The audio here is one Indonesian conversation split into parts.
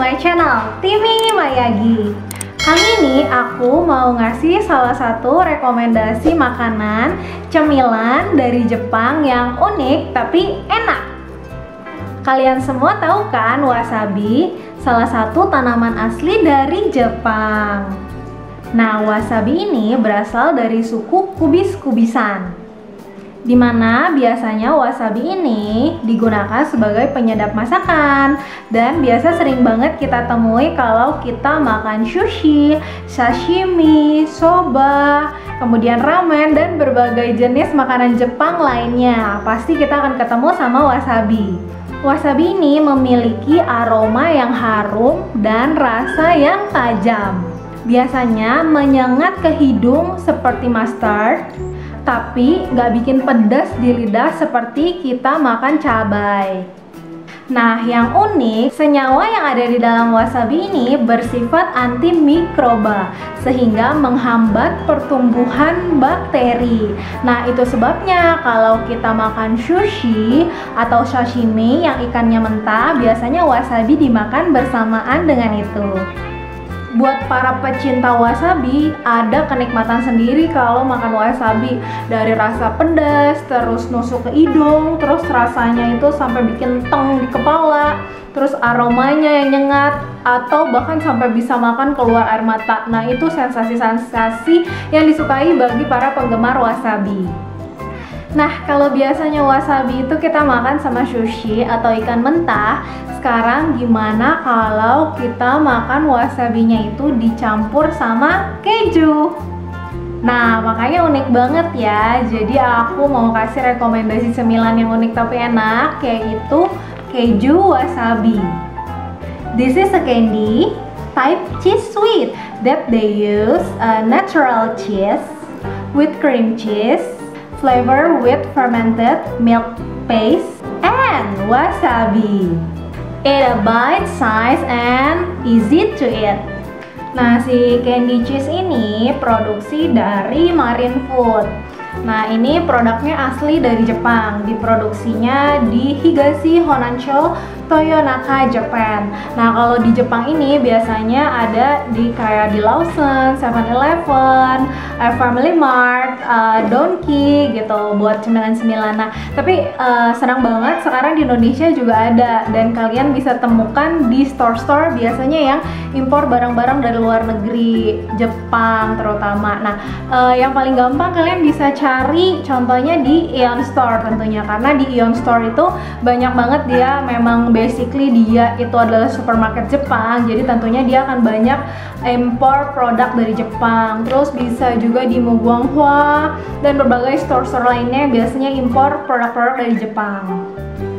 my channel, Timi Mayagi. Kali ini aku mau ngasih salah satu rekomendasi makanan cemilan dari Jepang yang unik tapi enak. Kalian semua tahu kan wasabi, salah satu tanaman asli dari Jepang. Nah, wasabi ini berasal dari suku kubis-kubisan di mana biasanya wasabi ini digunakan sebagai penyedap masakan dan biasa sering banget kita temui kalau kita makan sushi, sashimi, soba, kemudian ramen dan berbagai jenis makanan Jepang lainnya. Pasti kita akan ketemu sama wasabi. Wasabi ini memiliki aroma yang harum dan rasa yang tajam. Biasanya menyengat ke hidung seperti mustard, tapi nggak bikin pedas di lidah seperti kita makan cabai. Nah, yang unik, senyawa yang ada di dalam wasabi ini bersifat antimikroba sehingga menghambat pertumbuhan bakteri. Nah, itu sebabnya kalau kita makan sushi atau sashimi yang ikannya mentah, biasanya wasabi dimakan bersamaan dengan itu buat para pecinta wasabi ada kenikmatan sendiri kalau makan wasabi. Dari rasa pedas terus nusuk ke hidung terus rasanya itu sampai bikin teng di kepala terus aromanya yang nyengat atau bahkan sampai bisa makan keluar air mata. Nah itu sensasi-sensasi yang disukai bagi para penggemar wasabi. Nah, kalau biasanya wasabi itu kita makan sama sushi atau ikan mentah, sekarang gimana kalau kita makan wasabinya itu dicampur sama keju? Nah, makanya unik banget ya. Jadi aku mau kasih rekomendasi cemilan yang unik tapi enak, yaitu keju wasabi. This is a candy type cheese sweet that they use a natural cheese with cream cheese flavor with fermented milk paste and wasabi. It a bite size and easy to eat. Nah, si candy cheese ini produksi dari Marine Food. Nah, ini produknya asli dari Jepang. Diproduksinya di Higashi Honancho Toyonaka Japan. Nah kalau di Jepang ini biasanya ada di kayak di Lawson, 7-Eleven, uh, Family Mart, uh, Donki gitu buat cemilan-cemilan. Nah tapi uh, senang banget sekarang di Indonesia juga ada dan kalian bisa temukan di store-store biasanya yang impor barang-barang dari luar negeri, Jepang terutama. Nah uh, yang paling gampang kalian bisa cari contohnya di Ion Store tentunya karena di Ion Store itu banyak banget dia memang basically dia itu adalah supermarket Jepang jadi tentunya dia akan banyak impor produk dari Jepang terus bisa juga di Muguanghua dan berbagai store-store lainnya biasanya impor produk-produk dari Jepang.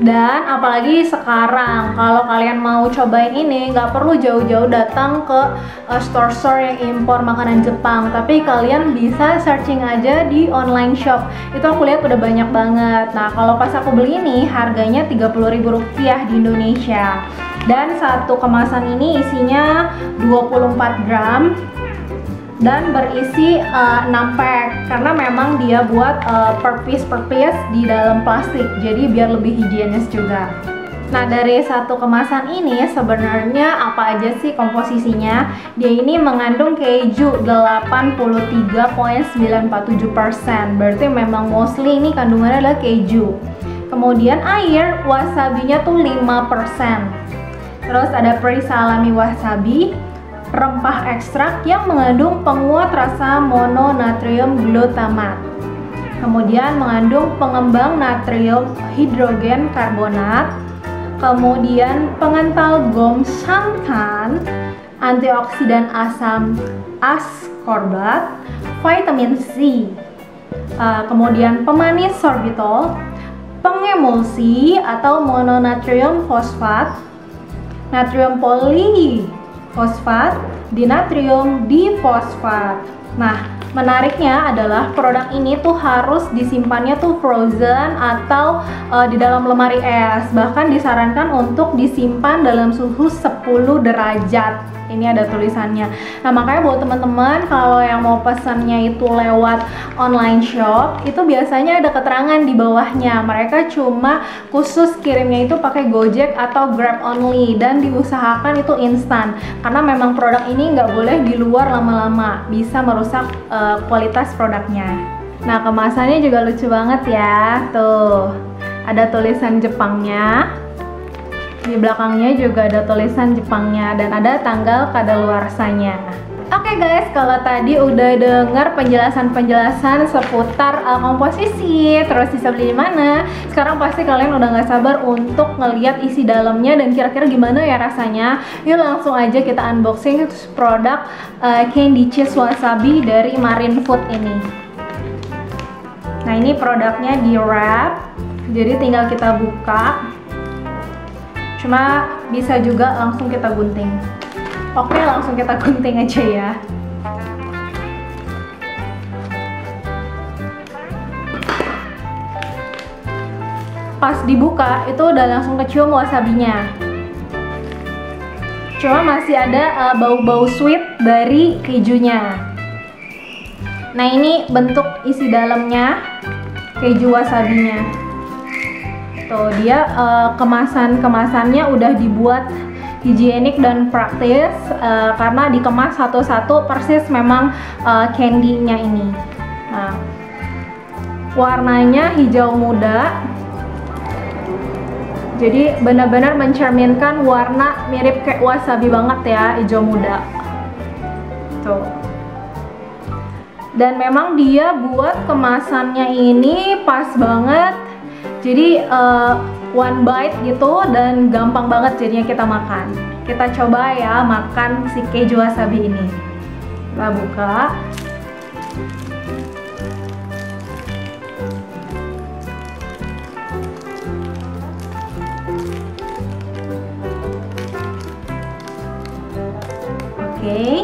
Dan apalagi sekarang kalau kalian mau cobain ini nggak perlu jauh-jauh datang ke uh, store-store yang impor makanan Jepang. Tapi kalian bisa searching aja di online shop. Itu aku lihat udah banyak banget. Nah kalau pas aku beli ini harganya rp rupiah di Indonesia. Dan satu kemasan ini isinya 24 gram dan berisi uh, 6 pack. Karena memang dia buat uh, per piece per piece di dalam plastik. Jadi biar lebih higienis juga. Nah dari satu kemasan ini sebenarnya apa aja sih komposisinya? Dia ini mengandung keju 83.947% Berarti memang mostly ini kandungannya adalah keju. Kemudian air, wasabinya tuh 5% Terus ada perisa alami wasabi rempah ekstrak yang mengandung penguat rasa mononatrium glutamat. Kemudian mengandung pengembang natrium hidrogen karbonat. Kemudian pengental gom santan, antioksidan asam ascorbat, vitamin C. Uh, kemudian pemanis sorbitol, pengemulsi atau mononatrium fosfat, natrium poli fosfat, dinatrium difosfat. Nah, menariknya adalah produk ini tuh harus disimpannya tuh frozen atau uh, di dalam lemari es. Bahkan disarankan untuk disimpan dalam suhu 10 derajat ini ada tulisannya. Nah makanya buat teman-teman kalau yang mau pesannya itu lewat online shop itu biasanya ada keterangan di bawahnya. Mereka cuma khusus kirimnya itu pakai Gojek atau Grab only dan diusahakan itu instan. Karena memang produk ini nggak boleh di luar lama-lama bisa merusak uh, kualitas produknya. Nah kemasannya juga lucu banget ya. Tuh ada tulisan Jepangnya di belakangnya juga ada tulisan Jepangnya dan ada tanggal kadaluarsanya. Oke okay guys, kalau tadi udah dengar penjelasan-penjelasan seputar uh, komposisi, terus bisa beli di mana, sekarang pasti kalian udah nggak sabar untuk ngeliat isi dalamnya dan kira-kira gimana ya rasanya. Yuk langsung aja kita unboxing produk uh, candy cheese wasabi dari Marine Food ini. Nah ini produknya di wrap, jadi tinggal kita buka cuma bisa juga langsung kita gunting. Oke langsung kita gunting aja ya. Pas dibuka itu udah langsung kecium wasabinya cuma masih ada bau uh, bau-bau sweet dari kejunya. Nah ini bentuk isi dalamnya keju wasabinya gitu. Dia uh, kemasan kemasannya udah dibuat higienik dan praktis uh, karena dikemas satu-satu persis memang uh, candy-nya ini. Nah warnanya hijau muda. Jadi benar-benar mencerminkan warna mirip kayak wasabi banget ya hijau muda. Tuh. Dan memang dia buat kemasannya ini pas banget jadi uh, one bite gitu dan gampang banget jadinya kita makan. Kita coba ya makan si keju wasabi ini. Kita buka. Oke. okay.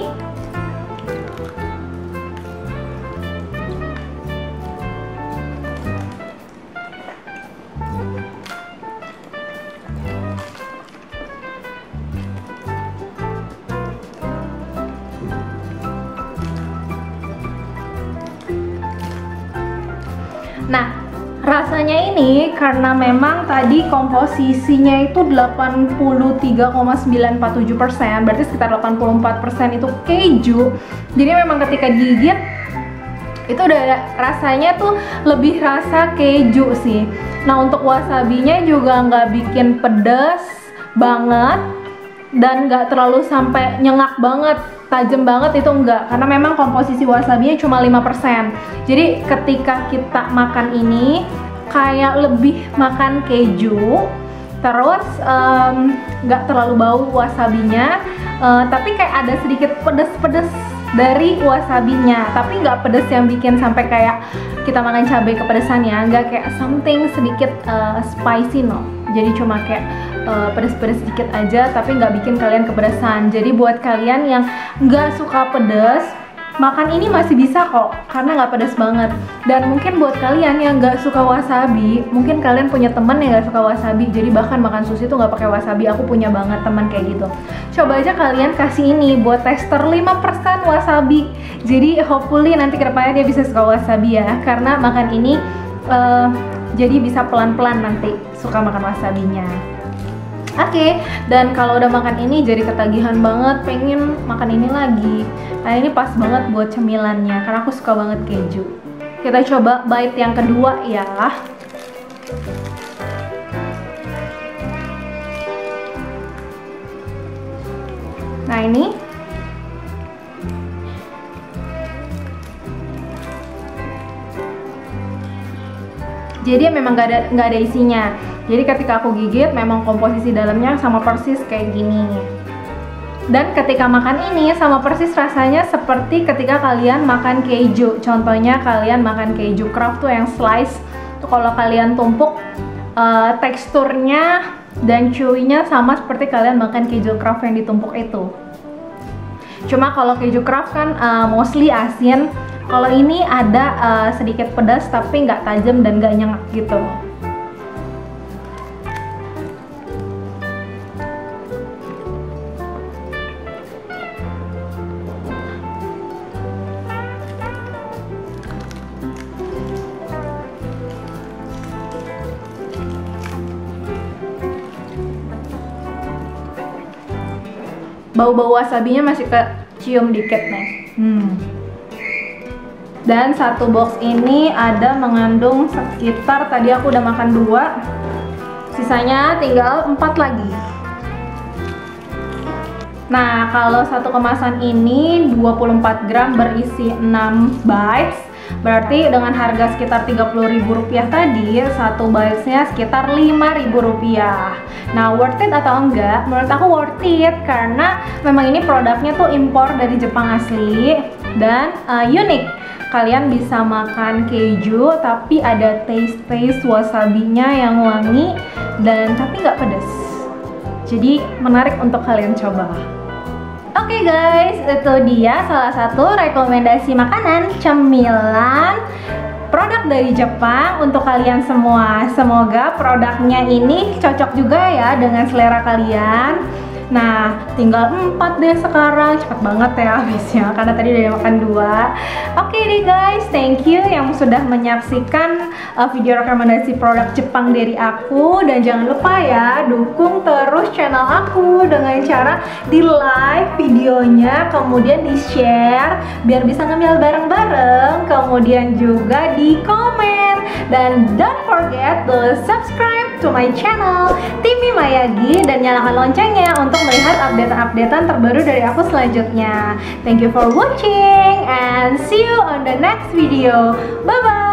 Nah, rasanya ini karena memang tadi komposisinya itu 83,947% berarti sekitar 84% itu keju. Jadi memang ketika digigit itu udah rasanya tuh lebih rasa keju sih. Nah untuk wasabinya juga nggak bikin pedas banget dan nggak terlalu sampai nyengak banget tajam banget itu enggak. Karena memang komposisi wasabinya cuma 5% jadi ketika kita makan ini kayak lebih makan keju terus nggak um, terlalu bau wasabinya uh, tapi kayak ada sedikit pedes-pedes dari wasabinya. Tapi nggak pedes yang bikin sampai kayak kita makan cabai kepedesan ya. Nggak kayak something sedikit uh, spicy no. Jadi cuma kayak uh, pedes-pedes sedikit aja tapi nggak bikin kalian kepedesan. Jadi buat kalian yang nggak suka pedes makan ini masih bisa kok karena nggak pedas banget. Dan mungkin buat kalian yang nggak suka wasabi mungkin kalian punya teman yang nggak suka wasabi jadi bahkan makan sushi tuh nggak pakai wasabi. Aku punya banget teman kayak gitu. Coba aja kalian kasih ini buat tester 5% wasabi. Jadi hopefully nanti ke depannya dia bisa suka wasabi ya karena makan ini uh, jadi bisa pelan-pelan nanti suka makan wasabinya Oke, okay, dan kalau udah makan ini jadi ketagihan banget, pengen makan ini lagi. Nah ini pas banget buat cemilannya, karena aku suka banget keju. Kita coba bite yang kedua ya. Nah ini jadi memang nggak ada nggak ada isinya. Jadi ketika aku gigit memang komposisi dalamnya sama persis kayak gini. Dan ketika makan ini sama persis rasanya seperti ketika kalian makan keju. Contohnya kalian makan keju craft tuh yang slice. Tuh kalau kalian tumpuk uh, teksturnya dan chewy-nya sama seperti kalian makan keju craft yang ditumpuk itu. Cuma kalau keju craft kan uh, mostly asin kalau ini ada uh, sedikit pedas tapi nggak tajam dan nggak nyengat gitu. bau-bau wasabinya masih kecium dikit nih. Hmm dan satu box ini ada mengandung sekitar tadi aku udah makan dua sisanya tinggal empat lagi Nah, kalau satu kemasan ini 24 gram berisi 6 bites Berarti dengan harga sekitar Rp30.000 tadi, satu bitesnya sekitar Rp5.000. Nah, worth it atau enggak? Menurut aku worth it karena memang ini produknya tuh impor dari Jepang asli dan uh, unik. Kalian bisa makan keju tapi ada taste-taste wasabinya yang wangi dan tapi nggak pedas. Jadi menarik untuk kalian coba. Oke okay guys, itu dia salah satu rekomendasi makanan cemilan produk dari Jepang untuk kalian semua. Semoga produknya ini cocok juga ya dengan selera kalian. Nah, tinggal 4 deh sekarang. Cepet banget ya habisnya karena tadi udah makan dua. Oke okay deh guys, thank you yang sudah menyaksikan uh, video rekomendasi produk Jepang dari aku dan jangan lupa ya dukung terus channel aku dengan cara di like videonya, kemudian di share biar bisa ngemil bareng-bareng, kemudian juga di komen dan don't forget to subscribe to my channel Timi Mayagi dan nyalakan loncengnya untuk melihat update-updatean terbaru dari aku selanjutnya. Thank you for watching and see you on the next video. Bye bye.